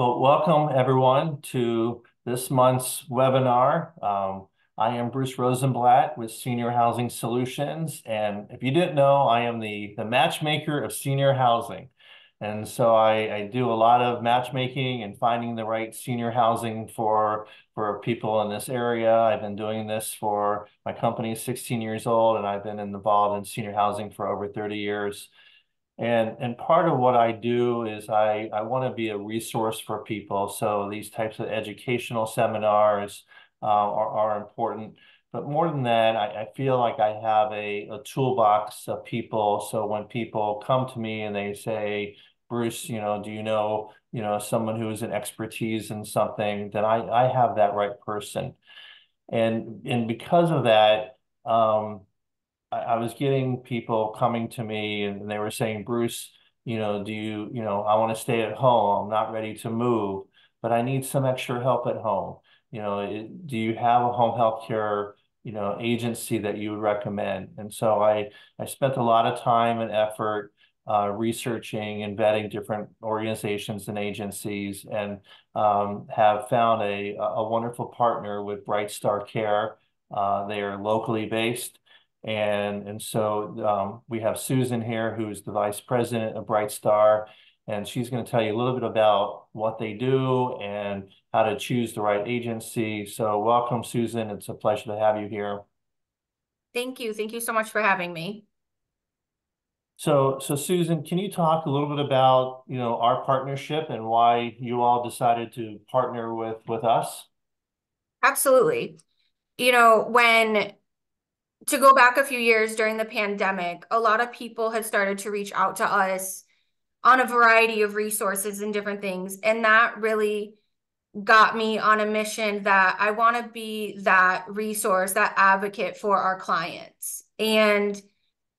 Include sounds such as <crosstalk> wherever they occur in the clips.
Well, welcome everyone to this month's webinar. Um, I am Bruce Rosenblatt with Senior Housing Solutions. And if you didn't know, I am the, the matchmaker of senior housing. And so I, I do a lot of matchmaking and finding the right senior housing for, for people in this area. I've been doing this for my company is 16 years old, and I've been involved in senior housing for over 30 years. And, and part of what I do is I, I want to be a resource for people. So these types of educational seminars uh, are, are important. But more than that, I, I feel like I have a, a toolbox of people. So when people come to me and they say, Bruce, you know, do you know, you know, someone who's an expertise in something, then I, I have that right person. And, and because of that, um, I, I was getting people coming to me and they were saying, Bruce, you know, do you, you know, I want to stay at home. I'm not ready to move, but I need some extra help at home. You know, it, do you have a home health care, you know, agency that you would recommend? And so I, I spent a lot of time and effort uh, researching and vetting different organizations and agencies and um, have found a, a wonderful partner with Bright Star Care. Uh, they are locally based and, and so um, we have Susan here, who's the vice president of Bright Star, and she's going to tell you a little bit about what they do and how to choose the right agency. So welcome, Susan. It's a pleasure to have you here. Thank you. Thank you so much for having me. So, so Susan, can you talk a little bit about, you know, our partnership and why you all decided to partner with with us? Absolutely. You know, when to go back a few years during the pandemic, a lot of people had started to reach out to us on a variety of resources and different things. And that really got me on a mission that I want to be that resource, that advocate for our clients. And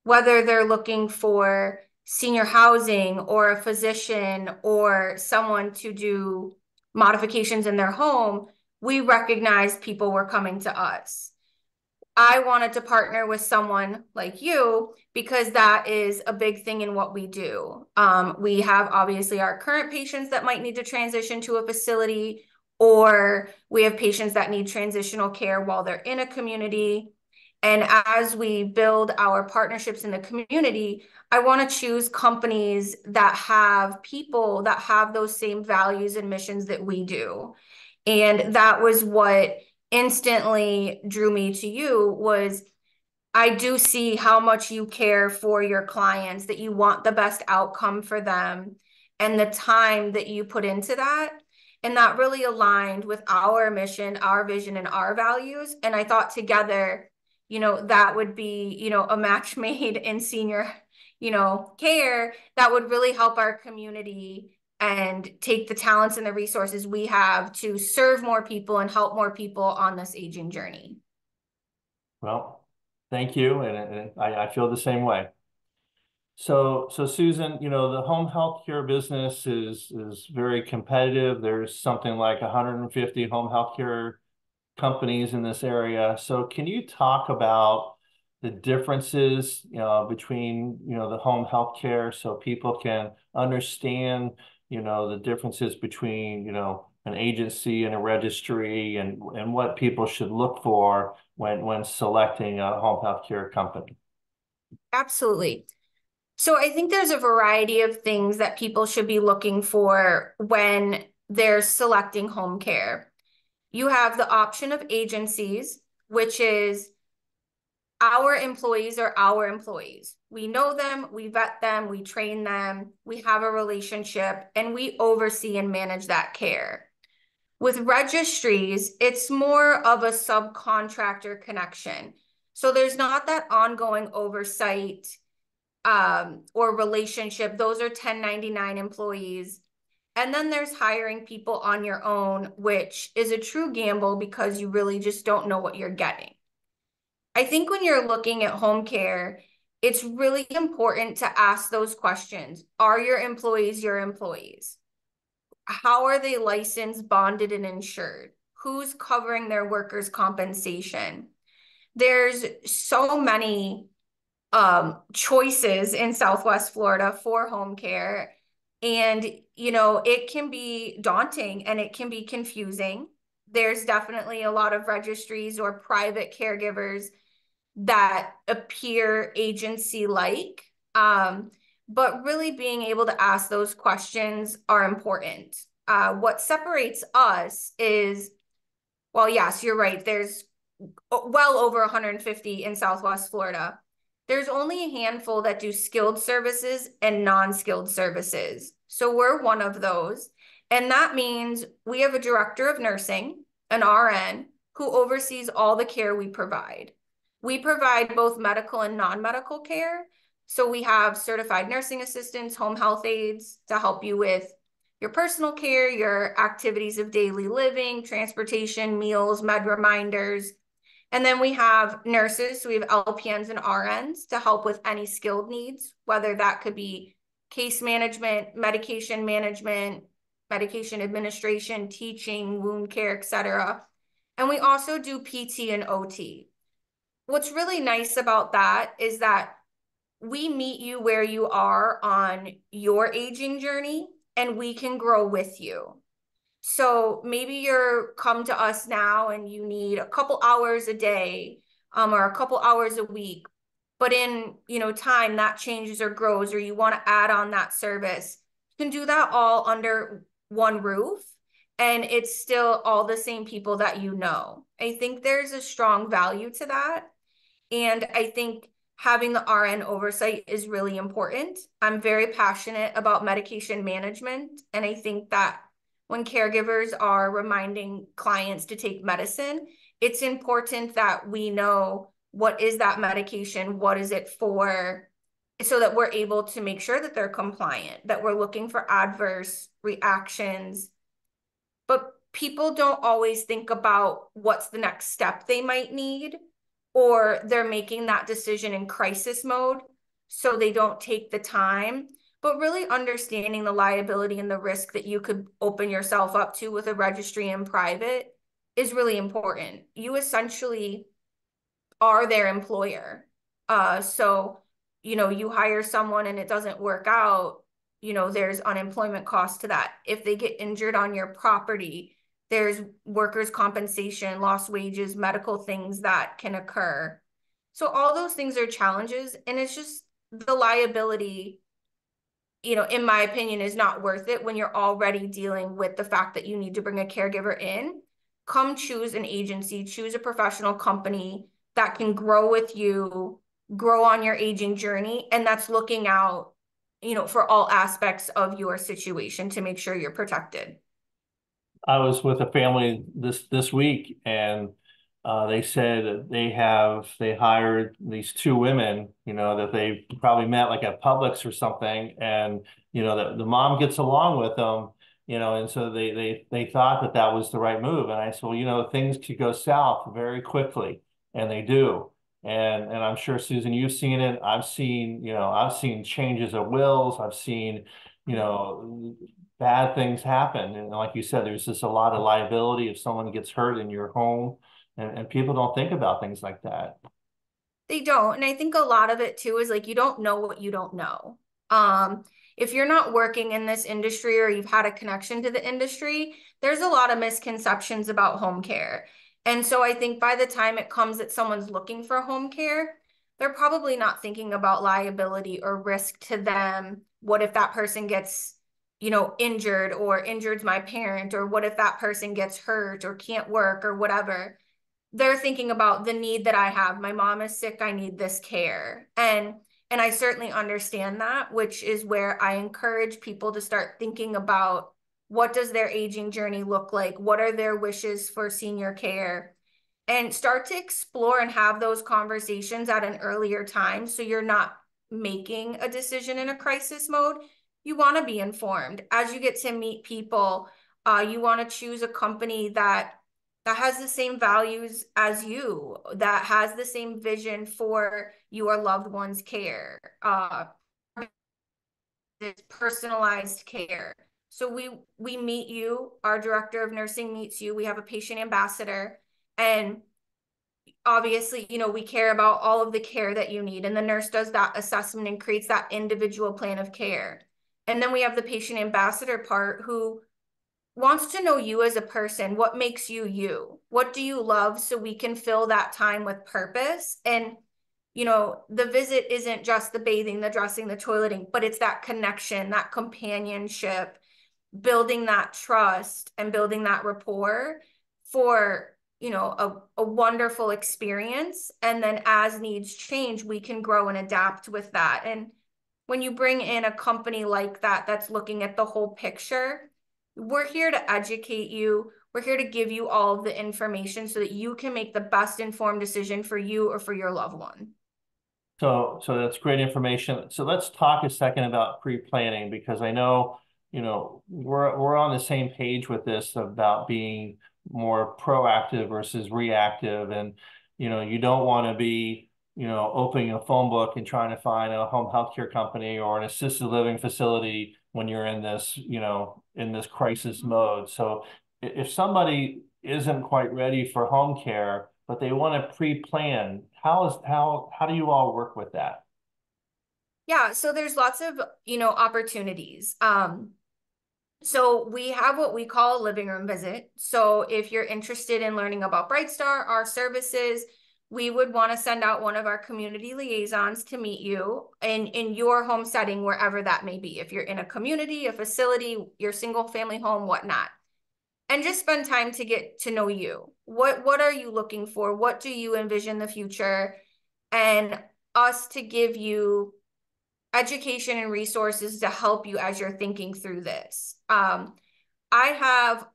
whether they're looking for senior housing or a physician or someone to do modifications in their home, we recognize people were coming to us. I wanted to partner with someone like you because that is a big thing in what we do. Um, we have obviously our current patients that might need to transition to a facility, or we have patients that need transitional care while they're in a community. And as we build our partnerships in the community, I want to choose companies that have people that have those same values and missions that we do. And that was what instantly drew me to you was I do see how much you care for your clients, that you want the best outcome for them, and the time that you put into that. And that really aligned with our mission, our vision, and our values. And I thought together, you know, that would be, you know, a match <laughs> made in senior, you know, care that would really help our community and take the talents and the resources we have to serve more people and help more people on this aging journey. Well, thank you. And, and I, I feel the same way. So, so Susan, you know, the home health care business is is very competitive. There's something like 150 home health care companies in this area. So can you talk about the differences you know, between, you know, the home health care so people can understand you know, the differences between, you know, an agency and a registry and, and what people should look for when, when selecting a home health care company? Absolutely. So I think there's a variety of things that people should be looking for when they're selecting home care. You have the option of agencies, which is our employees are our employees. We know them, we vet them, we train them, we have a relationship, and we oversee and manage that care. With registries, it's more of a subcontractor connection. So there's not that ongoing oversight um, or relationship. Those are 1099 employees. And then there's hiring people on your own, which is a true gamble because you really just don't know what you're getting. I think when you're looking at home care, it's really important to ask those questions. Are your employees your employees? How are they licensed, bonded, and insured? Who's covering their workers' compensation? There's so many um, choices in Southwest Florida for home care. And, you know, it can be daunting and it can be confusing. There's definitely a lot of registries or private caregivers that appear agency like. Um, but really being able to ask those questions are important. Uh, what separates us is, well, yes, you're right. There's well over 150 in Southwest Florida. There's only a handful that do skilled services and non-skilled services. So we're one of those. And that means we have a director of nursing, an RN, who oversees all the care we provide. We provide both medical and non-medical care. So we have certified nursing assistants, home health aides to help you with your personal care, your activities of daily living, transportation, meals, med reminders. And then we have nurses. So we have LPNs and RNs to help with any skilled needs, whether that could be case management, medication management, medication administration, teaching, wound care, etc. And we also do PT and OT what's really nice about that is that we meet you where you are on your aging journey and we can grow with you. So maybe you're come to us now and you need a couple hours a day um, or a couple hours a week, but in you know time that changes or grows or you want to add on that service, you can do that all under one roof and it's still all the same people that you know. I think there's a strong value to that. And I think having the RN oversight is really important. I'm very passionate about medication management. And I think that when caregivers are reminding clients to take medicine, it's important that we know what is that medication, what is it for, so that we're able to make sure that they're compliant, that we're looking for adverse reactions. But people don't always think about what's the next step they might need or they're making that decision in crisis mode so they don't take the time. But really understanding the liability and the risk that you could open yourself up to with a registry in private is really important. You essentially are their employer. Uh so you know you hire someone and it doesn't work out you know there's unemployment cost to that. If they get injured on your property there's workers' compensation, lost wages, medical things that can occur. So all those things are challenges. And it's just the liability, you know, in my opinion, is not worth it when you're already dealing with the fact that you need to bring a caregiver in. Come choose an agency, choose a professional company that can grow with you, grow on your aging journey, and that's looking out, you know, for all aspects of your situation to make sure you're protected. I was with a family this this week, and uh, they said they have they hired these two women, you know, that they probably met like at Publix or something, and you know that the mom gets along with them, you know, and so they they they thought that that was the right move, and I said, well, you know, things could go south very quickly, and they do. And and I'm sure Susan, you've seen it. I've seen, you know, I've seen changes of wills. I've seen, you know, bad things happen. And like you said, there's just a lot of liability if someone gets hurt in your home. And, and people don't think about things like that. They don't. And I think a lot of it too is like you don't know what you don't know. Um, if you're not working in this industry or you've had a connection to the industry, there's a lot of misconceptions about home care. And so I think by the time it comes that someone's looking for home care, they're probably not thinking about liability or risk to them. What if that person gets you know, injured or injured my parent, or what if that person gets hurt or can't work or whatever. They're thinking about the need that I have. My mom is sick, I need this care. And and I certainly understand that, which is where I encourage people to start thinking about what does their aging journey look like? What are their wishes for senior care? And start to explore and have those conversations at an earlier time so you're not making a decision in a crisis mode you want to be informed. As you get to meet people uh, you want to choose a company that that has the same values as you that has the same vision for your loved one's care uh personalized care. So we we meet you our director of nursing meets you we have a patient ambassador and obviously you know we care about all of the care that you need and the nurse does that assessment and creates that individual plan of care And then we have the patient ambassador part who wants to know you as a person. What makes you you? What do you love? So we can fill that time with purpose. And, you know, the visit isn't just the bathing, the dressing, the toileting, but it's that connection, that companionship, building that trust and building that rapport for you know a, a wonderful experience and then as needs change we can grow and adapt with that and when you bring in a company like that that's looking at the whole picture we're here to educate you. We're here to give you all of the information so that you can make the best informed decision for you or for your loved one. So so that's great information. So let's talk a second about pre-planning because i know you know we're we're on the same page with this about being more proactive versus reactive. And, you know, you don't want to be, you know, opening a phone book and trying to find a home healthcare company or an assisted living facility when you're in this, you know, in this crisis mm-hmm. mode. So if somebody isn't quite ready for home care, but they want to pre-plan, how is how how do you all work with that? Yeah, so there's lots of, you know, opportunities. Um, so we have what we call a living room visit. So if you're interested in learning about BrightStar, our services, we would want to send out one of our community liaisons to meet you in, in your home setting, wherever that may be. If you're in a community, a facility, your single family home, whatnot. And just spend time to get to know you. What what are you looking for? What do you envision the future? And us to give you education and resources to help you as you're thinking through this. Um, I have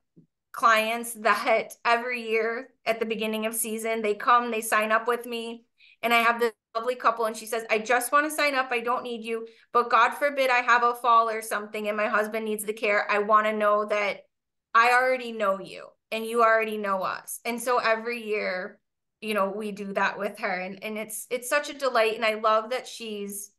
clients that every year at the beginning of season, they come, they sign up with me, and I have this lovely couple, and she says, I just want to sign up. I don't need you, but God forbid I have a fall or something and my husband needs the care. I want to know that I already know you and you already know us. And so every year, you know, we do that with her. And, and it's it's such a delight. And I love that she's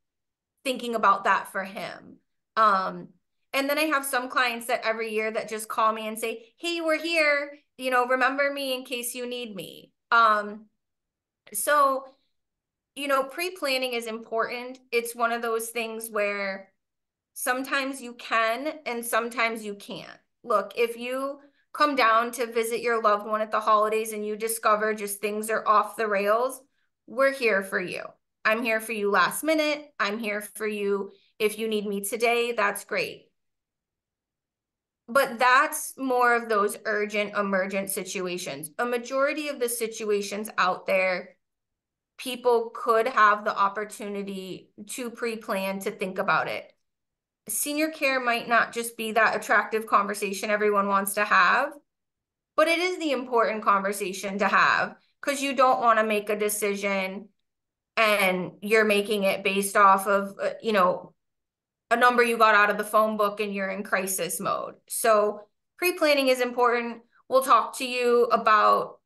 thinking about that for him. Um, and then I have some clients that every year that just call me and say, "Hey, we're here. You know, remember me in case you need me." Um, so, you know, pre-planning is important. It's one of those things where sometimes you can and sometimes you can't. Look, if you come down to visit your loved one at the holidays and you discover just things are off the rails, we're here for you. I'm here for you last minute. I'm here for you if you need me today. That's great. But that's more of those urgent, emergent situations. A majority of the situations out there, people could have the opportunity to pre plan, to think about it. Senior care might not just be that attractive conversation everyone wants to have, but it is the important conversation to have because you don't want to make a decision and you're making it based off of uh, you know a number you got out of the phone book and you're in crisis mode. So pre-planning is important. We'll talk to you about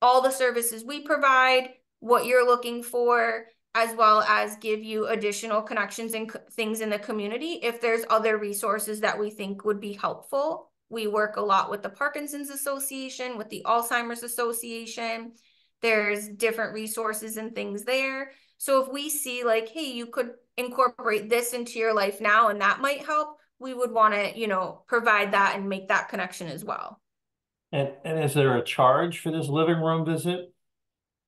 all the services we provide what you're looking for as well as give you additional connections and things in the community. If there's other resources that we think would be helpful we work a lot with the parkinson's association with the alzheimer's association. There's different resources and things there. So if we see like, hey, you could incorporate this into your life now and that might help, we would want to, you know, provide that and make that connection as well. And, and is there a charge for this living room visit?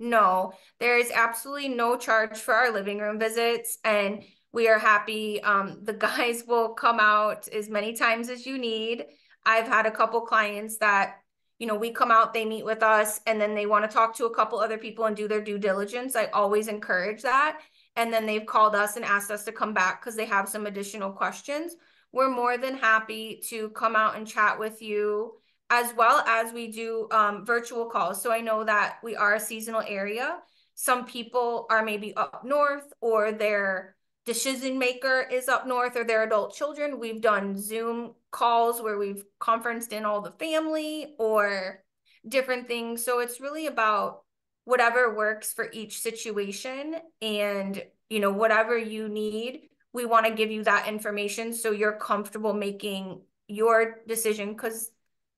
No, there is absolutely no charge for our living room visits. And we are happy. Um, <laughs> the guys will come out as many times as you need. I've had a couple clients that you know, we come out, they meet with us, and then they want to talk to a couple other people and do their due diligence. I always encourage that. And then they've called us and asked us to come back because they have some additional questions. We're more than happy to come out and chat with you as well as we do um, virtual calls. So I know that we are a seasonal area. Some people are maybe up north or they're decision maker is up north or their adult children. We've done Zoom calls where we've conferenced in all the family or different things. So it's really about whatever works for each situation and you know whatever you need we want to give you that information so you're comfortable making your decision cuz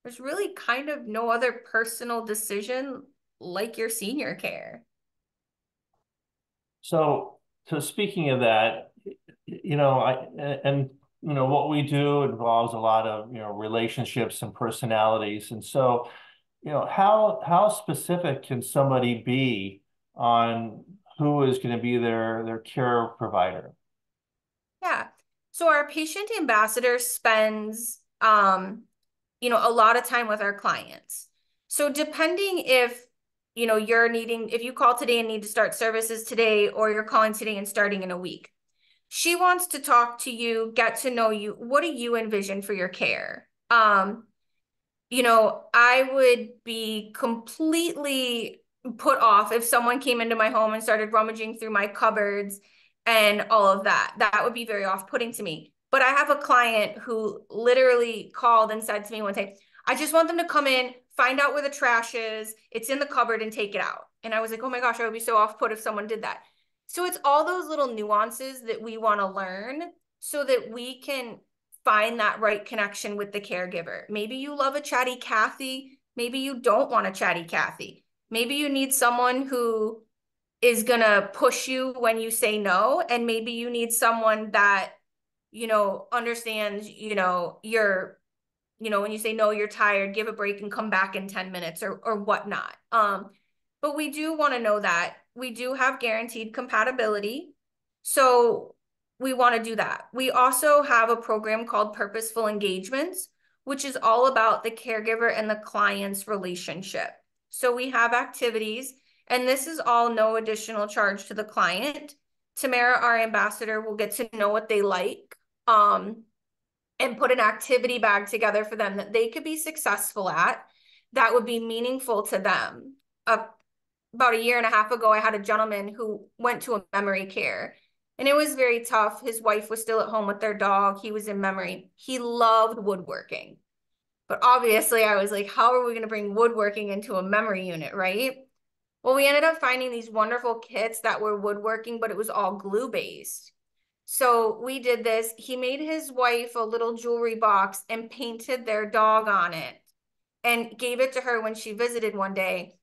there's really kind of no other personal decision like your senior care. So so speaking of that, you know, I and you know, what we do involves a lot of, you know, relationships and personalities. And so, you know, how how specific can somebody be on who is going to be their their care provider? Yeah. So our patient ambassador spends um, you know, a lot of time with our clients. So depending if you know you're needing if you call today and need to start services today or you're calling today and starting in a week she wants to talk to you get to know you what do you envision for your care um you know i would be completely put off if someone came into my home and started rummaging through my cupboards and all of that that would be very off-putting to me but i have a client who literally called and said to me one time i just want them to come in find out where the trash is, it's in the cupboard and take it out. And I was like, oh my gosh, I would be so off put if someone did that. So it's all those little nuances that we want to learn so that we can find that right connection with the caregiver. Maybe you love a chatty Kathy. Maybe you don't want a chatty Kathy. Maybe you need someone who is going to push you when you say no. And maybe you need someone that, you know, understands, you know, your you know, when you say no, you're tired, give a break and come back in 10 minutes or or whatnot. Um, but we do want to know that we do have guaranteed compatibility. So we want to do that. We also have a program called Purposeful Engagements, which is all about the caregiver and the client's relationship. So we have activities, and this is all no additional charge to the client. Tamara, our ambassador, will get to know what they like. Um, and put an activity bag together for them that they could be successful at that would be meaningful to them. Uh, about a year and a half ago, I had a gentleman who went to a memory care and it was very tough. His wife was still at home with their dog. He was in memory. He loved woodworking. But obviously, I was like, how are we going to bring woodworking into a memory unit, right? Well, we ended up finding these wonderful kits that were woodworking, but it was all glue based. So we did this. He made his wife a little jewelry box and painted their dog on it and gave it to her when she visited one day.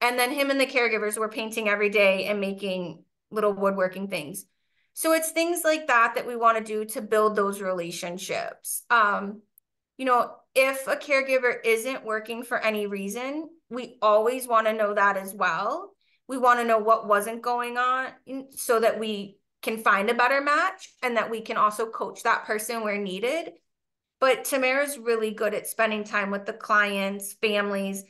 And then him and the caregivers were painting every day and making little woodworking things. So it's things like that that we want to do to build those relationships. Um, you know, if a caregiver isn't working for any reason, we always want to know that as well. We want to know what wasn't going on so that we can find a better match and that we can also coach that person where needed. But Tamara's really good at spending time with the clients, families,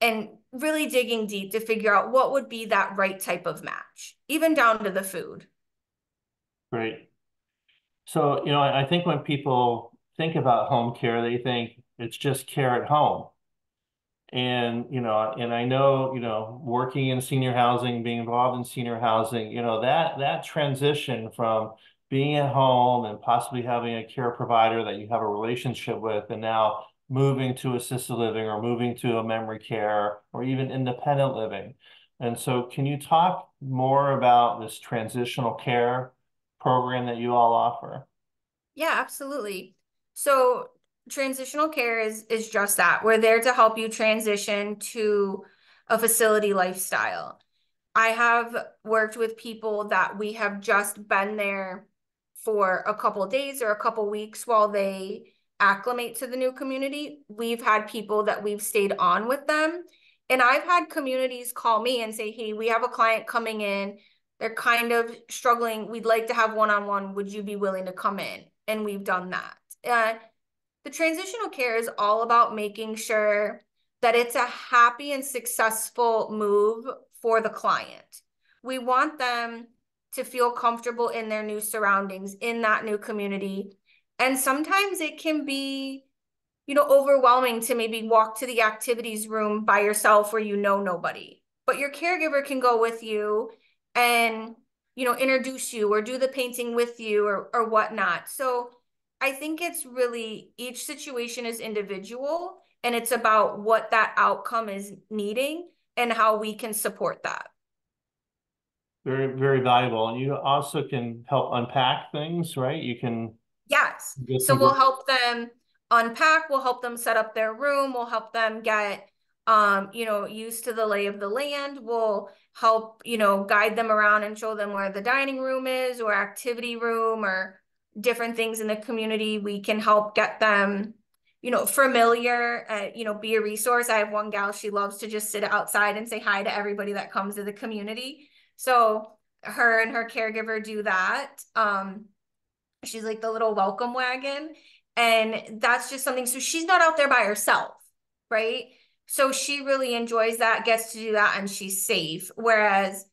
and really digging deep to figure out what would be that right type of match, even down to the food. Great. So, you know, I think when people think about home care, they think it's just care at home. And, you know, and I know, you know, working in senior housing, being involved in senior housing, you know, that that transition from being at home and possibly having a care provider that you have a relationship with and now moving to assisted living or moving to a memory care or even independent living. And so can you talk more about this transitional care program that you all offer? Yeah, absolutely. So transitional care is is just that. We're there to help you transition to a facility lifestyle. I have worked with people that we have just been there for a couple days or a couple weeks while they acclimate to the new community. We've had people that we've stayed on with them. And I've had communities call me and say, hey, we have a client coming in. They're kind of struggling. We'd like to have one on one. Would you be willing to come in? And we've done that. The transitional care is all about making sure that it's a happy and successful move for the client. We want them to feel comfortable in their new surroundings, in that new community. And sometimes it can be, you know, overwhelming to maybe walk to the activities room by yourself where you know nobody. But your caregiver can go with you and, you know, introduce you or do the painting with you or or whatnot. So I think it's really each situation is individual and it's about what that outcome is needing and how we can support that. Very, very valuable. And you also can help unpack things, right? You can. Yes. So we'll help them unpack, we'll help them set up their room, we'll help them get um, you know, used to the lay of the land. We'll help, you know, guide them around and show them where the dining room is or activity room or different things in the community. We can help get them, you know, familiar, uh, you know, be a resource. I have one gal, she loves to just sit outside and say hi to everybody that comes to the community. So her and her caregiver do that. Um, she's like the little welcome wagon. And that's just something. So she's not out there by herself, right? So she really enjoys that, gets to do that, and she's safe. Whereas,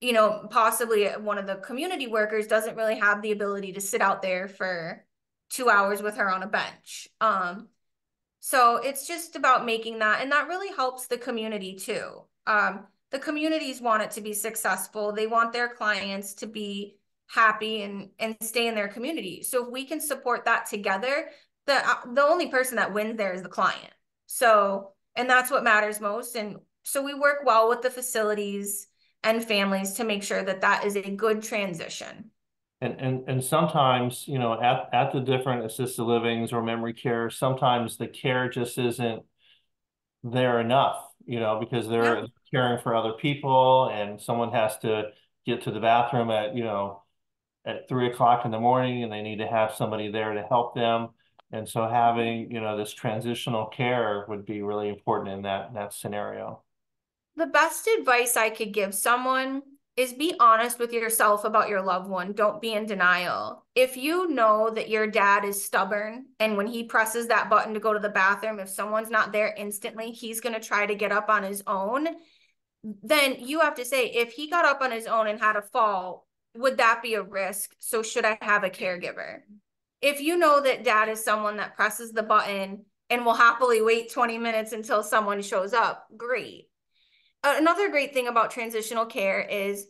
you know, possibly one of the community workers doesn't really have the ability to sit out there for two hours with her on a bench. Um, so it's just about making that, and that really helps the community too. Um, the communities want it to be successful. They want their clients to be happy and and stay in their community. So if we can support that together, the the only person that wins there is the client. So and that's what matters most and so we work well with the facilities and families to make sure that that is a good transition. And, and, and sometimes, you know, at, at the different assisted livings or memory care, sometimes the care just isn't there enough, you know, because they're yeah. caring for other people and someone has to get to the bathroom at, you know, at three o'clock in the morning and they need to have somebody there to help them. And so having, you know, this transitional care would be really important in that, in that scenario. The best advice I could give someone is be honest with yourself about your loved one. Don't be in denial. If you know that your dad is stubborn and when he presses that button to go to the bathroom, if someone's not there instantly, he's going to try to get up on his own. Then you have to say, if he got up on his own and had a fall, would that be a risk? So should I have a caregiver? If you know that dad is someone that presses the button and will happily wait 20 minutes until someone shows up, great. Another great thing about transitional care is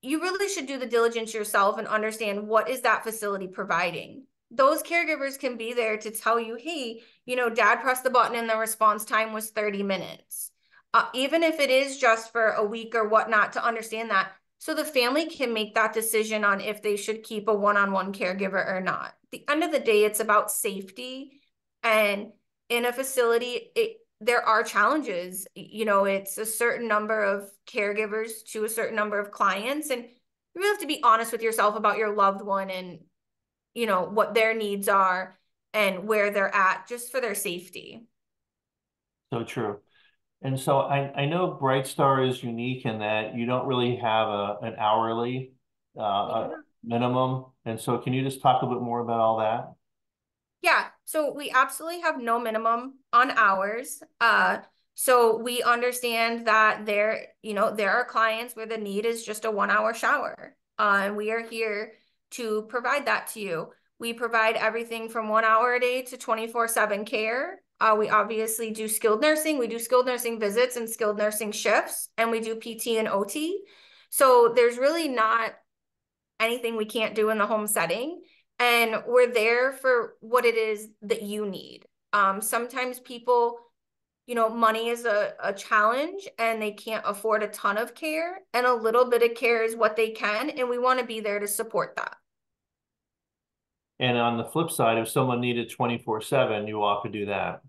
you really should do the diligence yourself and understand what is that facility providing. Those caregivers can be there to tell you, hey, you know, dad pressed the button and the response time was 30 minutes. Uh, even if it is just for a week or whatnot, to understand that so the family can make that decision on if they should keep a one-on-one caregiver or not. At the end of the day, it's about safety. And in a facility, it, there are challenges. You know, it's a certain number of caregivers to a certain number of clients. And you really have to be honest with yourself about your loved one and, you know, what their needs are and where they're at just for their safety. So true. And so I, I know BrightStar is unique in that you don't really have a, an hourly uh, yeah. minimum. And so can you just talk a bit more about all that? Yeah, so we absolutely have no minimum on hours. Uh, so we understand that there, you know, there are clients where the need is just a one hour shower. Uh, and we are here to provide that to you. We provide everything from one hour a day to 24 7 care. Uh, we obviously do skilled nursing. We do skilled nursing visits and skilled nursing shifts, and we do PT and OT. So there's really not anything we can't do in the home setting. And we're there for what it is that you need. Um, sometimes people, you know, money is a, a challenge and they can't afford a ton of care, and a little bit of care is what they can. And we want to be there to support that. And on the flip side, if someone needed 24 7, you all could do that.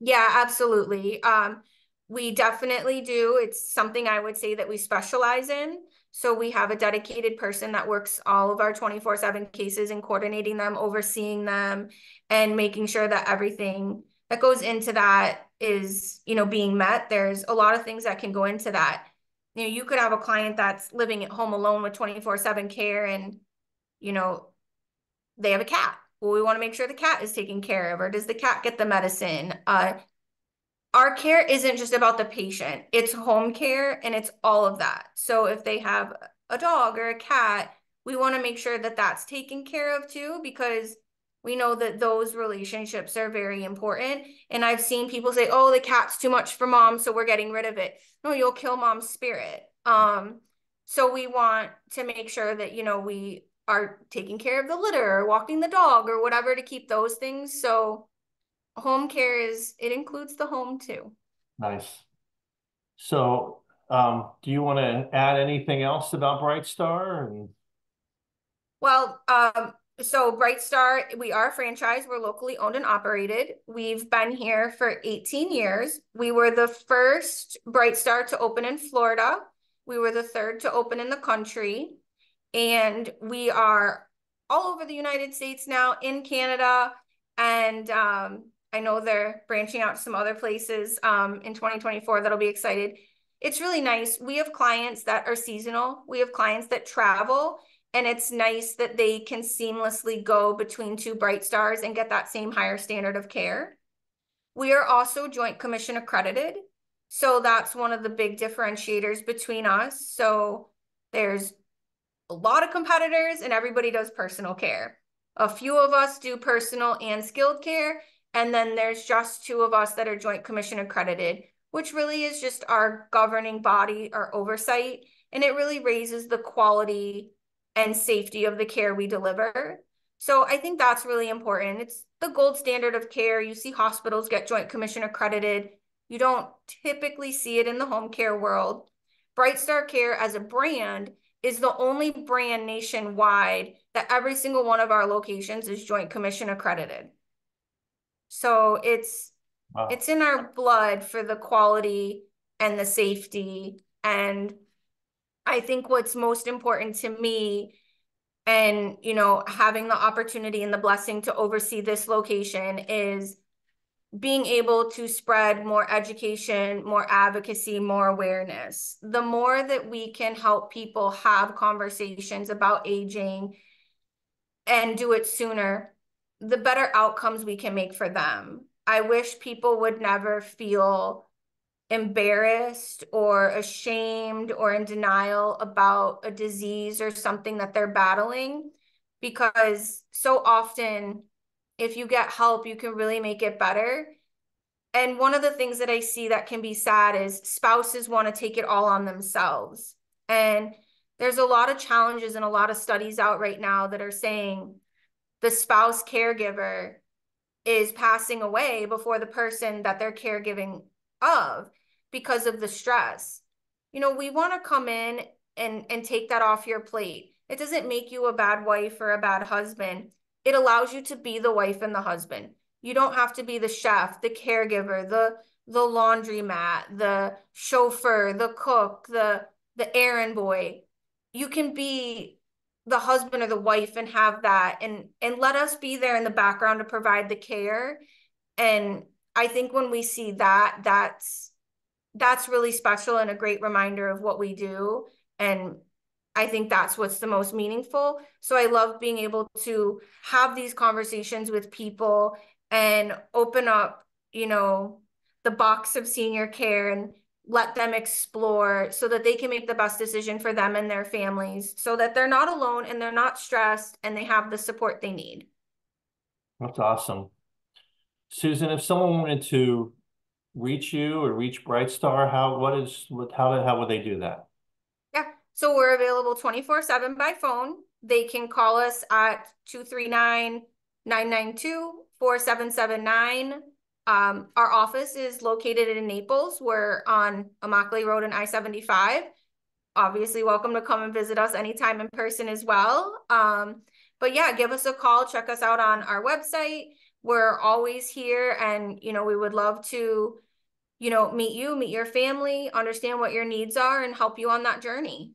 Yeah, absolutely. Um, we definitely do. It's something I would say that we specialize in. So we have a dedicated person that works all of our 24 7 cases and coordinating them, overseeing them, and making sure that everything that goes into that is, you know, being met. There's a lot of things that can go into that. You know, you could have a client that's living at home alone with 24 7 care and, you know, they have a cat well, we want to make sure the cat is taken care of, or does the cat get the medicine? Uh, our care isn't just about the patient, it's home care and it's all of that. So if they have a dog or a cat, we want to make sure that that's taken care of too, because we know that those relationships are very important. And I've seen people say, oh, the cat's too much for mom, so we're getting rid of it. No, you'll kill mom's spirit. Um, so we want to make sure that, you know, we are taking care of the litter or walking the dog or whatever to keep those things. So home care is it includes the home too. Nice. So um, do you want to add anything else about BrightStar? And... Well, um, so BrightStar, we are a franchise. We're locally owned and operated. We've been here for 18 years. We were the first Bright Star to open in Florida. We were the third to open in the country and we are all over the United States now, in Canada, and um, I know they're branching out to some other places um, in 2024 that'll be excited. It's really nice. We have clients that are seasonal. We have clients that travel, and it's nice that they can seamlessly go between two Bright Stars and get that same higher standard of care. We are also Joint Commission accredited. So that's one of the big differentiators between us. So there's a lot of competitors and everybody does personal care. A few of us do personal and skilled care. And then there's just two of us that are Joint Commission accredited, which really is just our governing body, our oversight. And it really raises the quality and safety of the care we deliver. So I think that's really important. It's the gold standard of care. You see hospitals get Joint Commission accredited. You don't typically see it in the home care world. Bright Star Care as a brand is the only brand nationwide that every single one of our locations is Joint Commission accredited. So it's wow. it's in our blood for the quality and the safety and I think what's most important to me and you know having the opportunity and the blessing to oversee this location is being able to spread more education more advocacy more awareness. The more that we can help people have conversations about aging and do it sooner the better outcomes we can make for them. I wish people would never feel embarrassed or ashamed or in denial about a disease or something that they're battling because so often if you get help you can really make it better and one of the things that i see that can be sad is spouses want to take it all on themselves and there's a lot of challenges and a lot of studies out right now that are saying the spouse caregiver is passing away before the person that they're caregiving of because of the stress. You know, we want to come in and and take that off your plate. It doesn't make you a bad wife or a bad husband. It allows you to be the wife and the husband. You don't have to be the chef, the caregiver, the the laundromat, the chauffeur, the cook, the the errand boy. You can be the husband or the wife and have that and and let us be there in the background to provide the care. And I think when we see that, that's that's really special and a great reminder of what we do. And I think that's what's the most meaningful. So I love being able to have these conversations with people and open up, you know, the box of senior care and let them explore so that they can make the best decision for them and their families so that they're not alone and they're not stressed and they have the support they need. That's awesome. Susan, if someone wanted to reach you or reach Brightstar? How what is how how would they do that? So we're available 24/7 by phone. They can call us at 239-992-4779. Um, our office is located in Naples. We're on Immokalee Road and I-75. Obviously, welcome to come and visit us anytime in person as well. Um, but yeah, give us a call, check us out on our website. We're always here and, you know, we would love to you know, meet you, meet your family, understand what your needs are, and help you on that journey.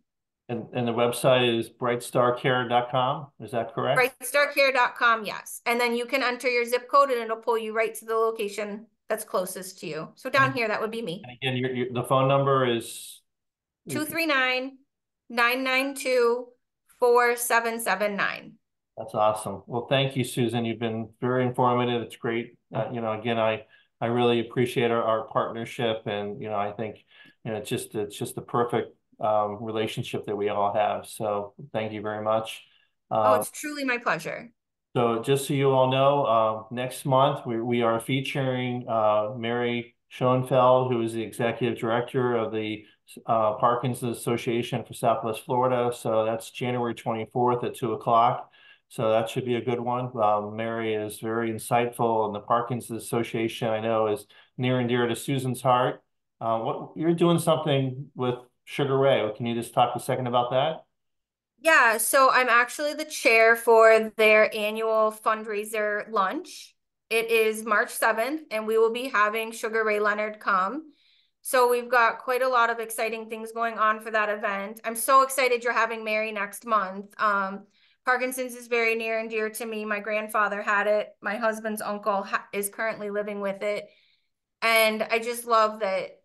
And, and the website is brightstarcare.com. Is that correct? Brightstarcare.com, yes. And then you can enter your zip code and it'll pull you right to the location that's closest to you. So down here, that would be me. And again, your, your, the phone number is 239 992 4779. That's awesome. Well, thank you, Susan. You've been very informative. It's great. Uh, you know, again, I I really appreciate our, our partnership and, you know, I think, you know, it's just, it's just the perfect um, relationship that we all have. So thank you very much. oh, it's truly my pleasure. So just so you all know, uh, next month we, we are featuring uh, Mary Schoenfeld, who is the executive director of the uh, Parkinson's Association for Southwest Florida. So that's January 24th at 2 o'clock. So that should be a good one. Um, Mary is very insightful, and the Parkinson's Association I know is near and dear to Susan's heart. Uh, what you're doing something with Sugar Ray? Can you just talk a second about that? Yeah, so I'm actually the chair for their annual fundraiser lunch. It is March 7th, and we will be having Sugar Ray Leonard come. So we've got quite a lot of exciting things going on for that event. I'm so excited you're having Mary next month. Um, Parkinson's is very near and dear to me. My grandfather had it. My husband's uncle is currently living with it. And I just love that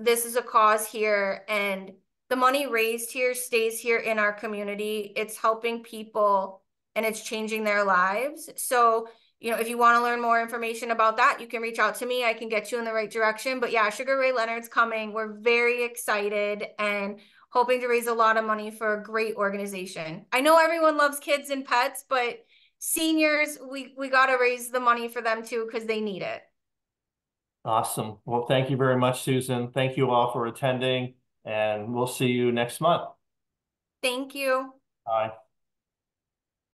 this is a cause here and the money raised here stays here in our community. It's helping people and it's changing their lives. So, you know, if you want to learn more information about that, you can reach out to me. I can get you in the right direction. But yeah, Sugar Ray Leonard's coming. We're very excited and hoping to raise a lot of money for a great organization. I know everyone loves kids and pets, but seniors, we, we got to raise the money for them too because they need it. Awesome. Well, thank you very much, Susan. Thank you all for attending, and we'll see you next month. Thank you. Bye.